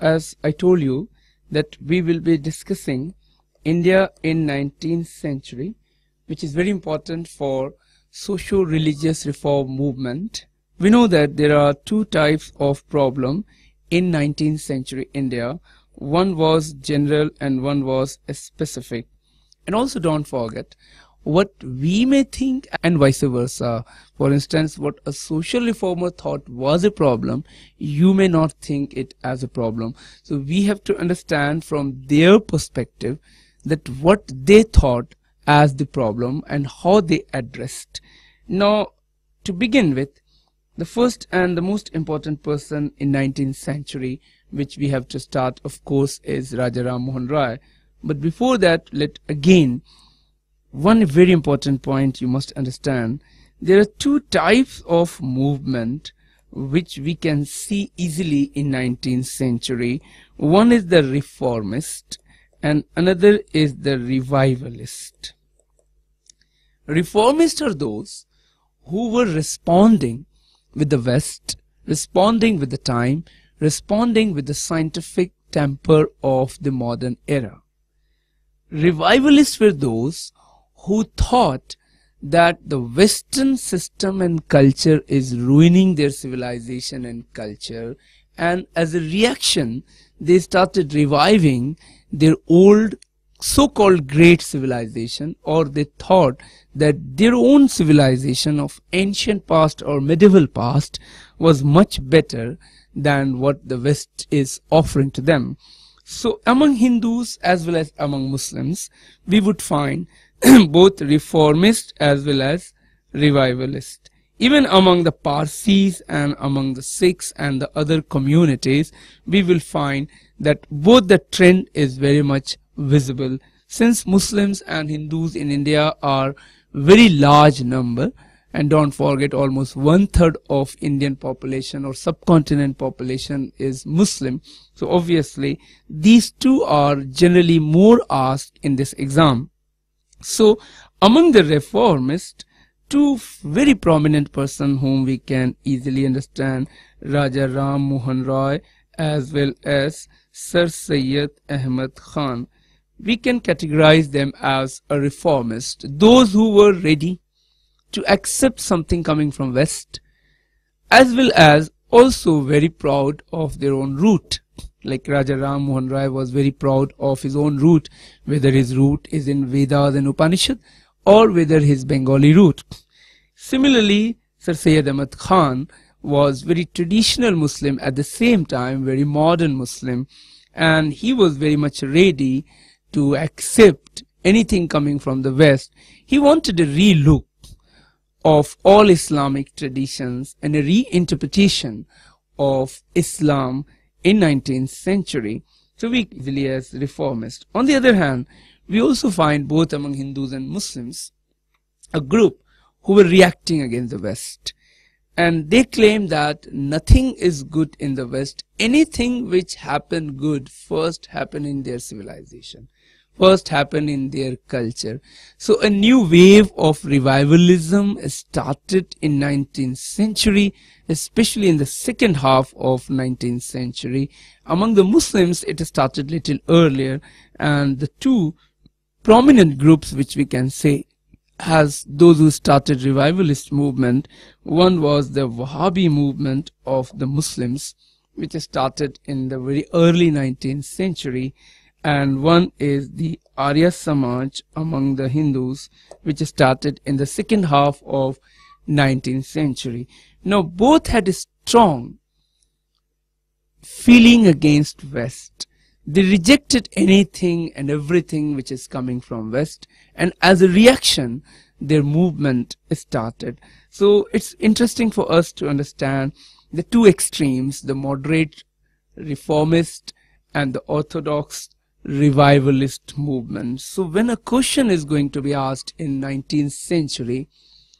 as I told you that we will be discussing India in 19th century which is very important for socio-religious reform movement. We know that there are two types of problem in 19th century India. One was general and one was specific. And also don't forget what we may think and vice versa. For instance, what a social reformer thought was a problem, you may not think it as a problem. So we have to understand from their perspective that what they thought as the problem and how they addressed. Now, to begin with, the first and the most important person in 19th century which we have to start of course is Raja Ram Mohan. But before that, let again one very important point you must understand. There are two types of movement which we can see easily in 19th century. One is the reformist and another is the revivalist. Reformists are those who were responding with the West, responding with the time, responding with the scientific temper of the modern era. Revivalists were those who thought that the Western system and culture is ruining their civilization and culture and as a reaction they started reviving their old so-called great civilization or they thought that their own civilization of ancient past or medieval past was much better than what the West is offering to them. So among Hindus as well as among Muslims, we would find both reformist as well as revivalist. Even among the Parsis and among the Sikhs and the other communities, we will find that both the trend is very much visible. Since Muslims and Hindus in India are very large number, and don't forget almost one third of Indian population or subcontinent population is Muslim. So obviously these two are generally more asked in this exam. So among the reformists, two very prominent person whom we can easily understand, Raja Ram Mohan Roy as well as Sir Syed Ahmad Khan. We can categorize them as a reformist, those who were ready to accept something coming from West, as well as also very proud of their own root like Raja Ram Mohan Roy was very proud of his own root, whether his root is in Vedas and Upanishad or whether his Bengali root. Similarly, Sir Syed Ahmad Khan was very traditional Muslim at the same time, very modern Muslim, and he was very much ready to accept anything coming from the West. He wanted a relook of all Islamic traditions and a reinterpretation of Islam in 19th century. So we easily as reformist. On the other hand, we also find both among Hindus and Muslims a group who were reacting against the West. And they claim that nothing is good in the West. Anything which happened good first happened in their civilization first happened in their culture. So a new wave of revivalism started in 19th century, especially in the second half of 19th century. Among the Muslims, it started little earlier and the two prominent groups which we can say as those who started revivalist movement, one was the Wahhabi movement of the Muslims, which started in the very early 19th century and one is the Arya Samaj among the Hindus which started in the second half of 19th century. Now both had a strong feeling against West. They rejected anything and everything which is coming from West and as a reaction their movement started. So it's interesting for us to understand the two extremes, the moderate reformist and the orthodox revivalist movement. So when a question is going to be asked in 19th century,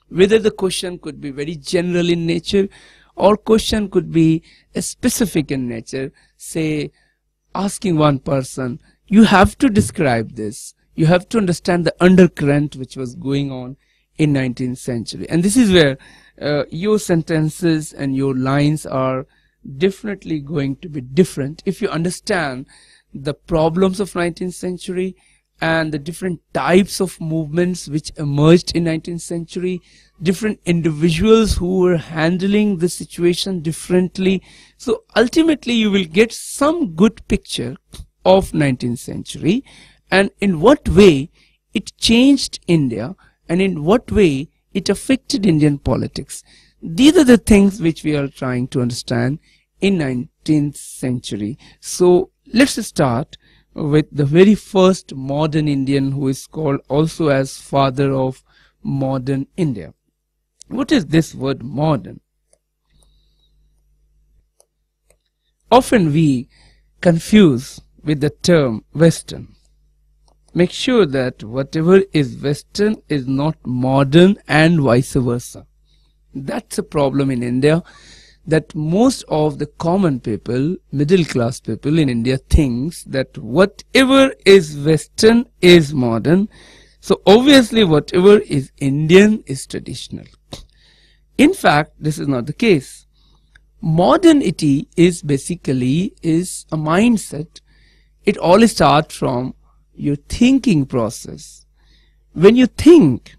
whether the question could be very general in nature or question could be specific in nature, say asking one person, you have to describe this. You have to understand the undercurrent which was going on in 19th century. And this is where uh, your sentences and your lines are definitely going to be different if you understand the problems of 19th century and the different types of movements which emerged in 19th century different individuals who were handling the situation differently so ultimately you will get some good picture of 19th century and in what way it changed India and in what way it affected Indian politics. These are the things which we are trying to understand in 19th century. So let's start with the very first modern Indian who is called also as father of modern India. What is this word modern? Often we confuse with the term Western. Make sure that whatever is Western is not modern and vice versa. That's a problem in India that most of the common people, middle class people in India thinks that whatever is Western is modern. So obviously whatever is Indian is traditional. In fact, this is not the case. Modernity is basically is a mindset. It all starts from your thinking process. When you think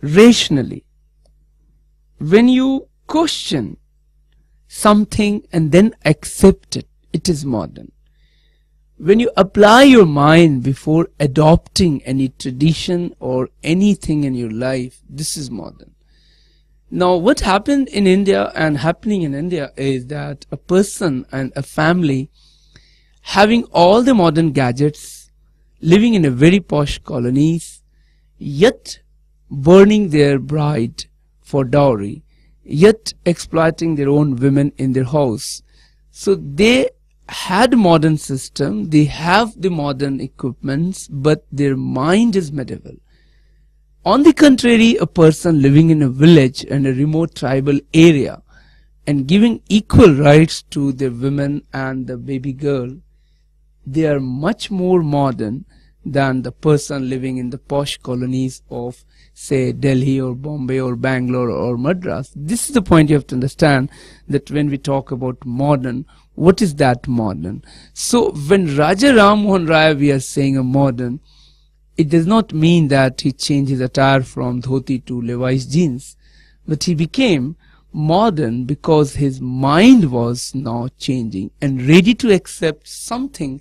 rationally, when you question something and then accept it, it is modern. When you apply your mind before adopting any tradition or anything in your life, this is modern. Now, what happened in India and happening in India is that a person and a family having all the modern gadgets, living in a very posh colonies, yet burning their bride for dowry, yet exploiting their own women in their house. So they had modern system, they have the modern equipments, but their mind is medieval. On the contrary, a person living in a village and a remote tribal area and giving equal rights to their women and the baby girl, they are much more modern than the person living in the posh colonies of say Delhi or Bombay or Bangalore or Madras. This is the point you have to understand that when we talk about modern, what is that modern? So when Raja Ram Mohan Rai we are saying a modern, it does not mean that he changed his attire from dhoti to Levi's jeans, but he became modern because his mind was now changing and ready to accept something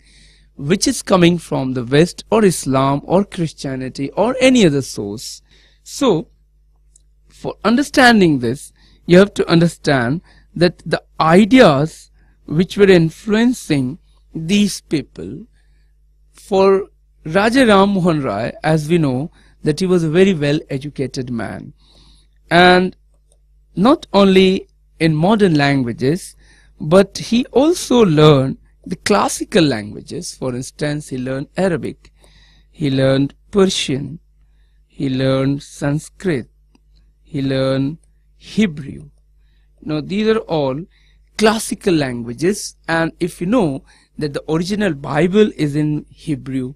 which is coming from the West or Islam or Christianity or any other source. So, for understanding this, you have to understand that the ideas which were influencing these people for Raja Ram Mohan Rai, as we know, that he was a very well educated man. And not only in modern languages, but he also learned the classical languages. For instance, he learned Arabic, he learned Persian, he learned Sanskrit, he learned Hebrew. Now these are all classical languages and if you know that the original Bible is in Hebrew,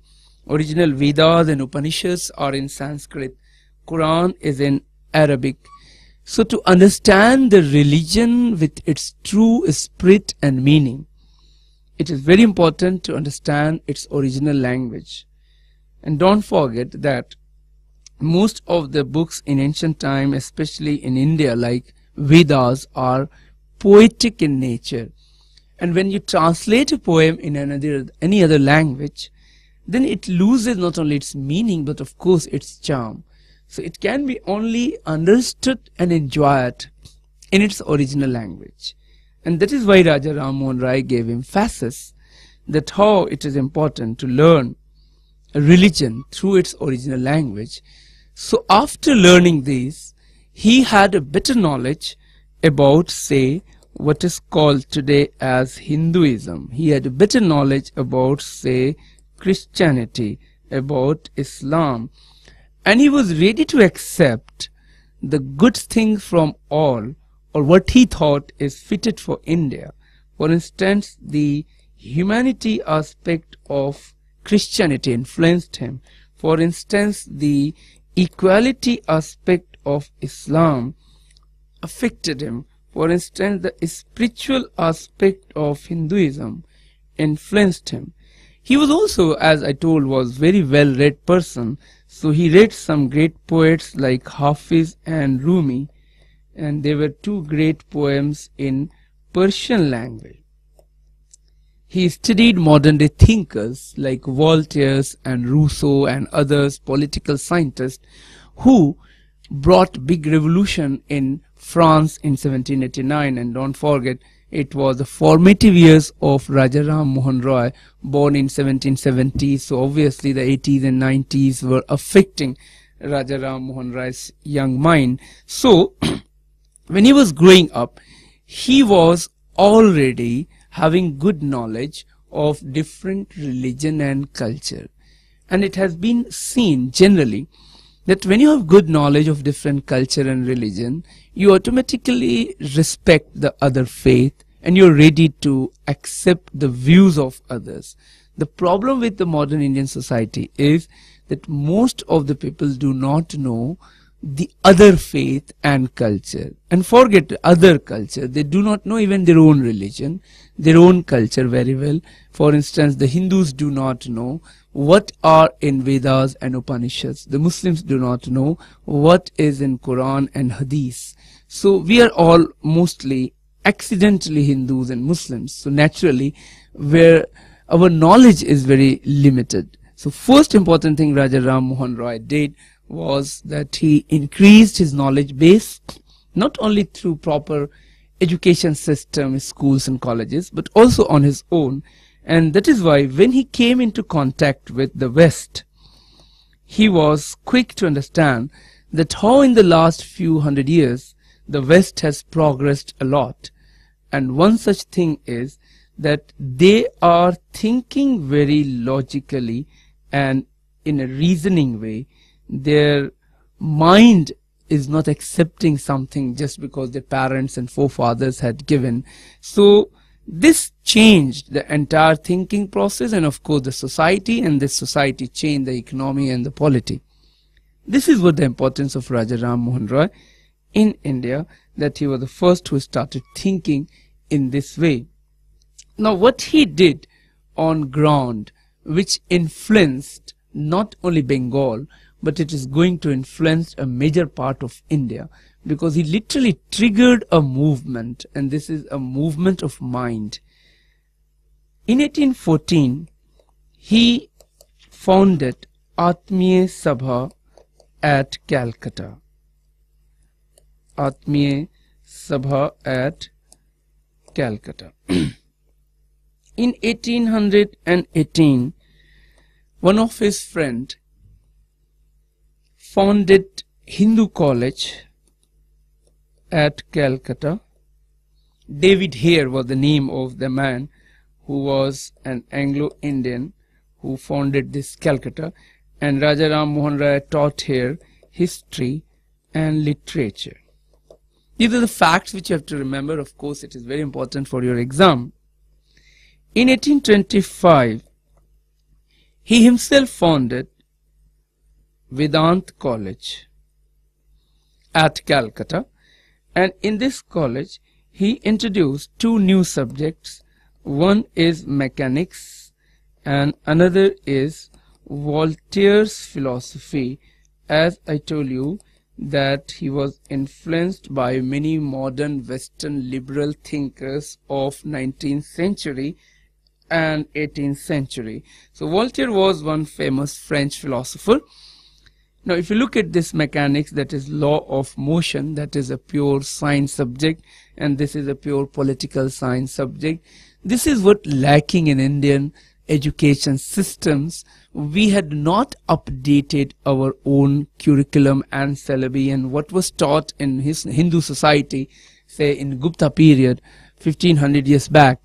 original Vedas and Upanishads are in Sanskrit, Quran is in Arabic. So to understand the religion with its true spirit and meaning, it is very important to understand its original language. And don't forget that most of the books in ancient time, especially in India, like Vedas, are poetic in nature. And when you translate a poem in another, any other language, then it loses not only its meaning, but of course its charm. So it can be only understood and enjoyed in its original language. And that is why Raja Ram Mohan Rai gave emphasis that how it is important to learn religion through its original language so after learning these, he had a better knowledge about, say, what is called today as Hinduism. He had a better knowledge about, say, Christianity, about Islam. And he was ready to accept the good things from all or what he thought is fitted for India. For instance, the humanity aspect of Christianity influenced him. For instance, the equality aspect of Islam affected him. For instance, the spiritual aspect of Hinduism influenced him. He was also, as I told, was very well read person. So he read some great poets like Hafiz and Rumi and there were two great poems in Persian language. He studied modern day thinkers like Voltaire and Rousseau and others, political scientists, who brought big revolution in France in 1789 and don't forget it was the formative years of Rajaram Mohan Roy born in 1770 so obviously the 80s and 90s were affecting Rajaram Mohan Roy's young mind. So when he was growing up he was already having good knowledge of different religion and culture and it has been seen generally that when you have good knowledge of different culture and religion, you automatically respect the other faith and you're ready to accept the views of others. The problem with the modern Indian society is that most of the people do not know the other faith and culture and forget other culture. They do not know even their own religion, their own culture very well. For instance, the Hindus do not know what are in Vedas and Upanishads. The Muslims do not know what is in Quran and Hadith. So we are all mostly accidentally Hindus and Muslims. So naturally, where our knowledge is very limited. So first important thing Raja Ram Mohan Roy did was that he increased his knowledge base not only through proper education system, schools and colleges, but also on his own and that is why when he came into contact with the West, he was quick to understand that how in the last few hundred years the West has progressed a lot. And one such thing is that they are thinking very logically and in a reasoning way. Their mind is not accepting something just because their parents and forefathers had given. So this changed the entire thinking process and of course the society and this society changed the economy and the polity. This is what the importance of Raja Ram Mohan Roy in India that he was the first who started thinking in this way. Now what he did on ground which influenced not only Bengal but it is going to influence a major part of India because he literally triggered a movement and this is a movement of mind. In 1814, he founded Atmiya Sabha at Calcutta. Atmiya Sabha at Calcutta. In 1818, one of his friends founded Hindu College at Calcutta. David Hare was the name of the man who was an Anglo-Indian who founded this Calcutta and Rajaram Mohan Roy taught here history and literature. These are the facts which you have to remember. Of course, it is very important for your exam. In 1825, he himself founded Vedant College at Calcutta. And in this college he introduced two new subjects. One is mechanics and another is Voltaire's philosophy. As I told you that he was influenced by many modern western liberal thinkers of 19th century and 18th century. So Voltaire was one famous French philosopher now, if you look at this mechanics, that is law of motion, that is a pure science subject, and this is a pure political science subject. This is what lacking in Indian education systems. We had not updated our own curriculum and syllabi and what was taught in his Hindu society, say in Gupta period, 1500 years back,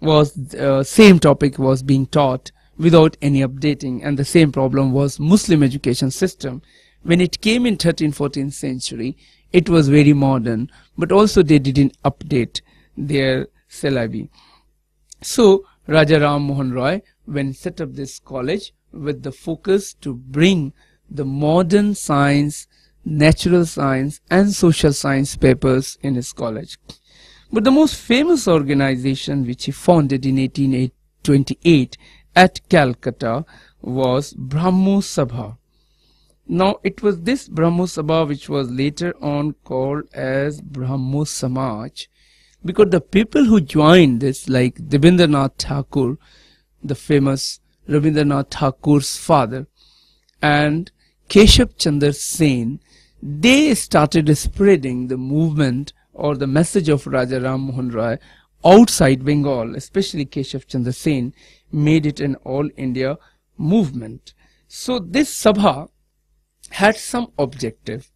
was uh, same topic was being taught without any updating and the same problem was Muslim education system. When it came in 13th, 14th century, it was very modern, but also they didn't update their syllabi. So Raja Ram Mohan Roy when set up this college with the focus to bring the modern science, natural science and social science papers in his college. But the most famous organization which he founded in 1828 at Calcutta was Brahmo Sabha. Now it was this Brahmo Sabha which was later on called as Brahmo Samaj because the people who joined this like Debendranath Thakur, the famous Rabindranath Thakur's father and Keshav Chandra Sen, they started spreading the movement or the message of Raja Ram Mohan Roy outside Bengal, especially Keshav Chandra Sen, made it an all India movement. So this Sabha had some objective.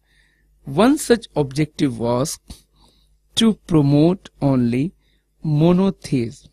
One such objective was to promote only monotheism.